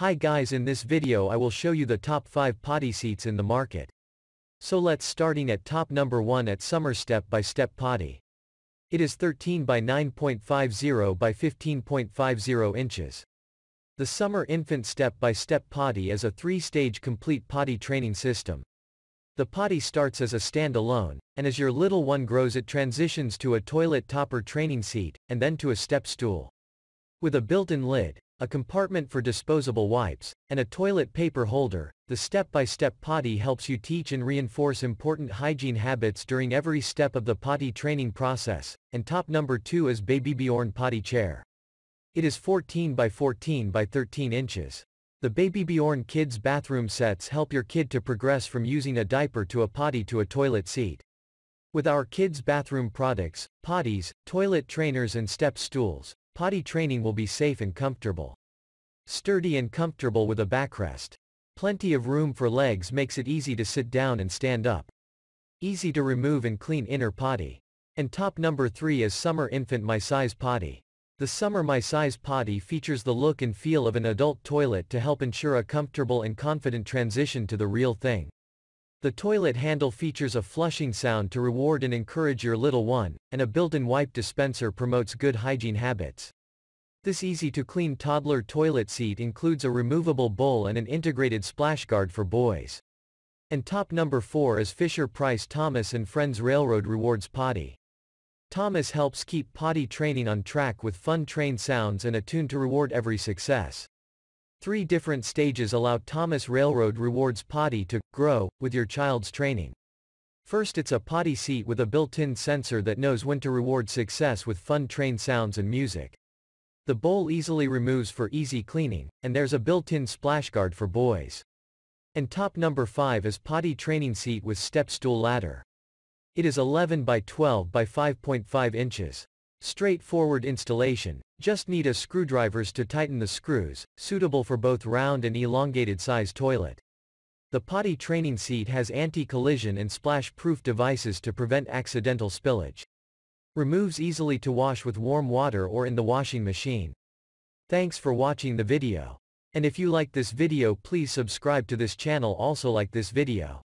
Hi guys in this video I will show you the top 5 potty seats in the market. So let's starting at top number 1 at Summer Step by Step Potty. It is 13 by 9.50 by 15.50 inches. The Summer Infant Step by Step Potty is a three-stage complete potty training system. The potty starts as a standalone, and as your little one grows it transitions to a toilet topper training seat, and then to a step stool. With a built-in lid, a compartment for disposable wipes, and a toilet paper holder, the step-by-step -step potty helps you teach and reinforce important hygiene habits during every step of the potty training process, and top number 2 is Baby Bjorn Potty Chair. It is 14 by 14 by 13 inches. The Baby Bjorn Kids bathroom sets help your kid to progress from using a diaper to a potty to a toilet seat. With our kids' bathroom products, potties, toilet trainers and step stools, Potty training will be safe and comfortable. Sturdy and comfortable with a backrest. Plenty of room for legs makes it easy to sit down and stand up. Easy to remove and clean inner potty. And top number 3 is Summer Infant My Size Potty. The Summer My Size Potty features the look and feel of an adult toilet to help ensure a comfortable and confident transition to the real thing. The toilet handle features a flushing sound to reward and encourage your little one, and a built-in wipe dispenser promotes good hygiene habits. This easy-to-clean toddler toilet seat includes a removable bowl and an integrated splash guard for boys. And top number 4 is Fisher-Price Thomas & Friends Railroad Rewards Potty. Thomas helps keep potty training on track with fun train sounds and a tune to reward every success. Three different stages allow Thomas Railroad Rewards Potty to grow with your child's training. First it's a potty seat with a built-in sensor that knows when to reward success with fun train sounds and music. The bowl easily removes for easy cleaning, and there's a built-in splash guard for boys. And top number 5 is potty training seat with step stool ladder. It is 11 by 12 by 5.5 inches. Straightforward installation, just need a screwdrivers to tighten the screws, suitable for both round and elongated size toilet. The potty training seat has anti-collision and splash-proof devices to prevent accidental spillage. Removes easily to wash with warm water or in the washing machine. Thanks for watching the video. And if you like this video please subscribe to this channel also like this video.